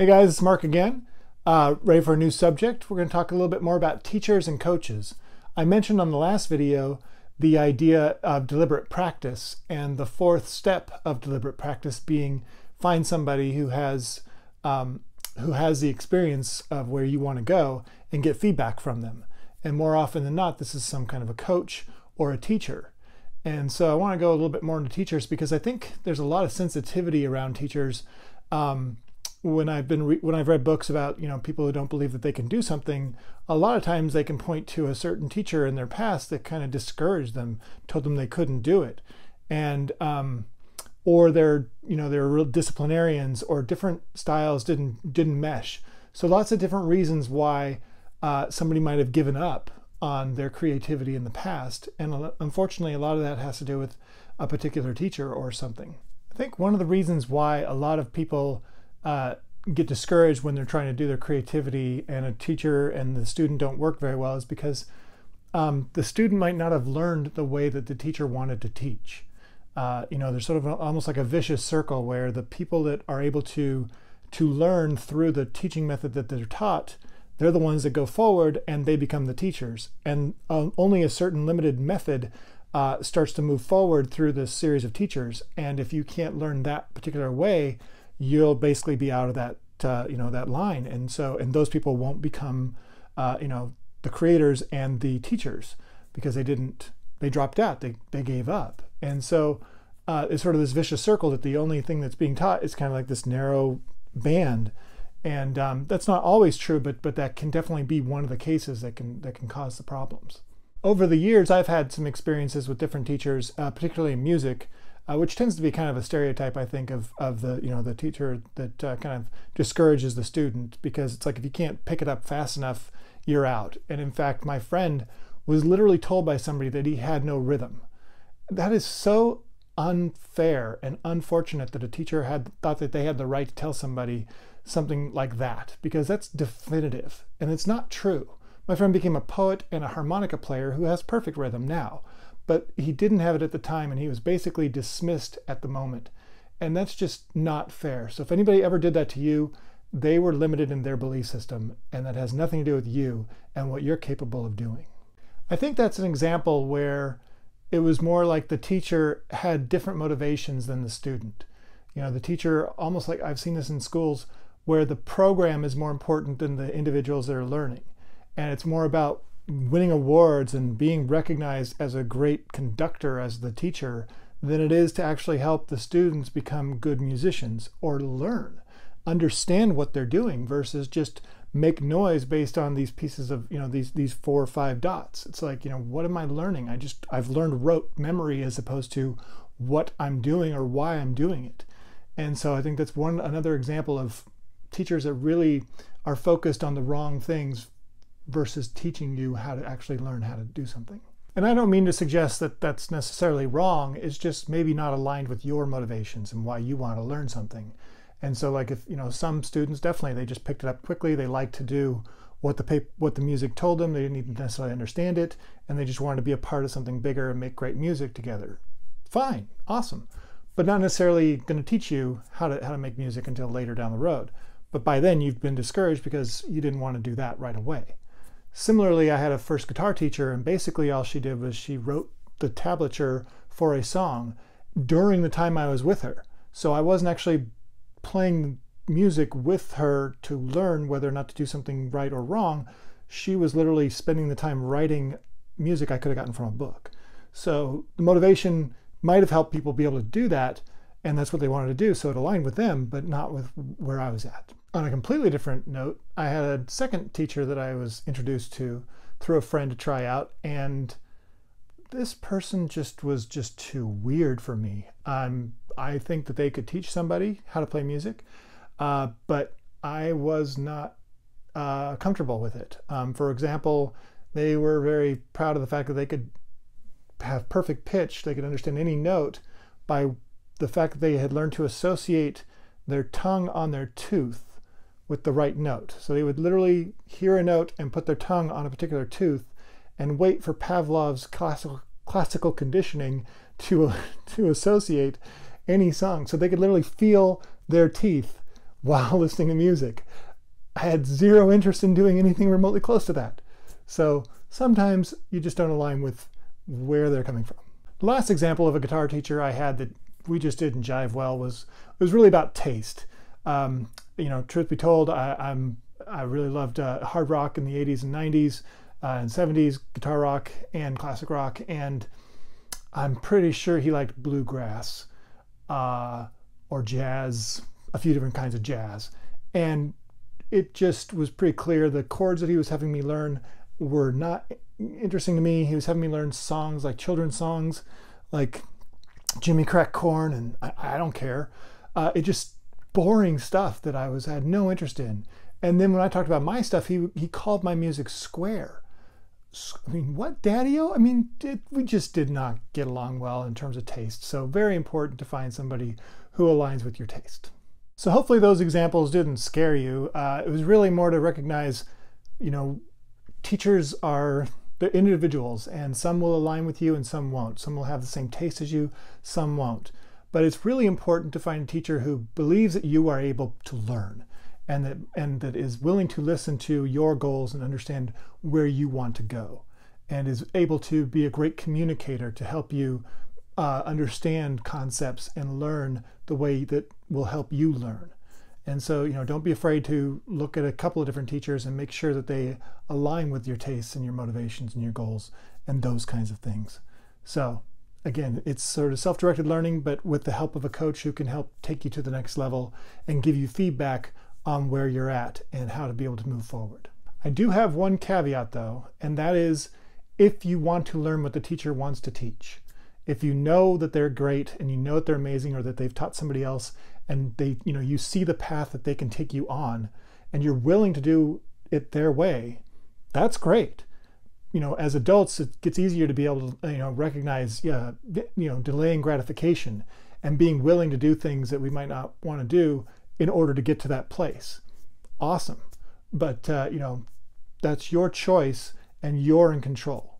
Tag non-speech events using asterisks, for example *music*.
Hey guys, it's Mark again. Uh, ready for a new subject? We're going to talk a little bit more about teachers and coaches. I mentioned on the last video the idea of deliberate practice and the fourth step of deliberate practice being find somebody who has um, who has the experience of where you want to go and get feedback from them. And more often than not, this is some kind of a coach or a teacher. And so I want to go a little bit more into teachers because I think there's a lot of sensitivity around teachers. Um, when I've been when I've read books about you know people who don't believe that they can do something, a lot of times they can point to a certain teacher in their past that kind of discouraged them, told them they couldn't do it, and um, or they're you know they're real disciplinarians or different styles didn't didn't mesh. So lots of different reasons why uh, somebody might have given up on their creativity in the past. And unfortunately, a lot of that has to do with a particular teacher or something. I think one of the reasons why a lot of people uh, get discouraged when they're trying to do their creativity and a teacher and the student don't work very well is because um, the student might not have learned the way that the teacher wanted to teach. Uh, you know, there's sort of a, almost like a vicious circle where the people that are able to to learn through the teaching method that they're taught they're the ones that go forward and they become the teachers. And uh, only a certain limited method uh, starts to move forward through this series of teachers. And if you can't learn that particular way, you'll basically be out of that uh, you know that line. And so and those people won't become uh, you know the creators and the teachers because they didn't they dropped out they they gave up. And so uh, it's sort of this vicious circle that the only thing that's being taught is kind of like this narrow band and um, that's not always true, but but that can definitely be one of the cases that can that can cause the problems. Over the years, I've had some experiences with different teachers, uh, particularly in music, uh, which tends to be kind of a stereotype, I think, of of the you know the teacher that uh, kind of discourages the student because it's like if you can't pick it up fast enough, you're out. And in fact, my friend was literally told by somebody that he had no rhythm. That is so unfair and unfortunate that a teacher had thought that they had the right to tell somebody something like that because that's definitive and it's not true. My friend became a poet and a harmonica player who has perfect rhythm now, but he didn't have it at the time and he was basically dismissed at the moment. And that's just not fair. So if anybody ever did that to you, they were limited in their belief system and that has nothing to do with you and what you're capable of doing. I think that's an example where it was more like the teacher had different motivations than the student. You know, the teacher, almost like I've seen this in schools, where the program is more important than the individuals that are learning. And it's more about winning awards and being recognized as a great conductor as the teacher than it is to actually help the students become good musicians or learn, understand what they're doing versus just make noise based on these pieces of you know these these four or five dots. It's like you know what am i learning? I just i've learned rote memory as opposed to what i'm doing or why i'm doing it. And so i think that's one another example of teachers that really are focused on the wrong things versus teaching you how to actually learn how to do something. And I don't mean to suggest that that's necessarily wrong. It's just maybe not aligned with your motivations and why you want to learn something. And so, like if you know, some students definitely they just picked it up quickly. They like to do what the paper, what the music told them. They didn't even necessarily understand it, and they just wanted to be a part of something bigger and make great music together. Fine, awesome, but not necessarily going to teach you how to how to make music until later down the road. But by then you've been discouraged because you didn't want to do that right away. Similarly, I had a first guitar teacher, and basically all she did was she wrote the tablature for a song during the time I was with her. So I wasn't actually playing music with her to learn whether or not to do something right or wrong. She was literally spending the time writing music I could have gotten from a book. So the motivation might have helped people be able to do that, and that's what they wanted to do. So it aligned with them, but not with where I was at. On a completely different note, I had a second teacher that I was introduced to through a friend to try out, and this person just was just too weird for me. Um, I think that they could teach somebody how to play music, uh, but I was not uh, comfortable with it. Um, for example, they were very proud of the fact that they could have perfect pitch, they could understand any note by the fact that they had learned to associate their tongue on their tooth with the right note. So they would literally hear a note and put their tongue on a particular tooth and wait for Pavlov's classical, classical conditioning to, *laughs* to associate any song. So they could literally feel their teeth while *laughs* listening to music. I had zero interest in doing anything remotely close to that. So sometimes you just don't align with where they're coming from. The last example of a guitar teacher I had that we just didn't jive well was was really about taste. Um, you know, truth be told, I, am I really loved uh, hard rock in the 80s and 90s uh, and 70s, guitar rock and classic rock, and I'm pretty sure he liked bluegrass uh, or jazz, a few different kinds of jazz, and it just was pretty clear the chords that he was having me learn were not interesting to me. He was having me learn songs like children's songs, like Jimmy Crack Corn, and I, I don't care. Uh, it just boring stuff that I was had no interest in. And then when I talked about my stuff, he he called my music square. I mean, what, Daddy-O? I mean, it, we just did not get along well in terms of taste. So very important to find somebody who aligns with your taste. So hopefully those examples didn't scare you. Uh, it was really more to recognize, you know, teachers are they're individuals and some will align with you and some won't. Some will have the same taste as you, some won't. But it's really important to find a teacher who believes that you are able to learn and that and that is willing to listen to your goals and understand where you want to go and is able to be a great communicator to help you uh, understand concepts and learn the way that will help you learn and so, you know, don't be afraid to look at a couple of different teachers and make sure that they align with your tastes and your motivations and your goals and those kinds of things. So, again, it's sort of self directed learning, but with the help of a coach who can help take you to the next level and give you feedback on where you're at and how to be able to move forward. I do have one caveat though, and that is if you want to learn what the teacher wants to teach. If you know that they're great and you know that they're amazing or that they've taught somebody else and they you know you see the path that they can take you on and you're willing to do it their way that's great. You know as adults it gets easier to be able to you know recognize yeah you know delaying gratification and being willing to do things that we might not want to do in order to get to that place. Awesome. But uh, you know that's your choice and you're in control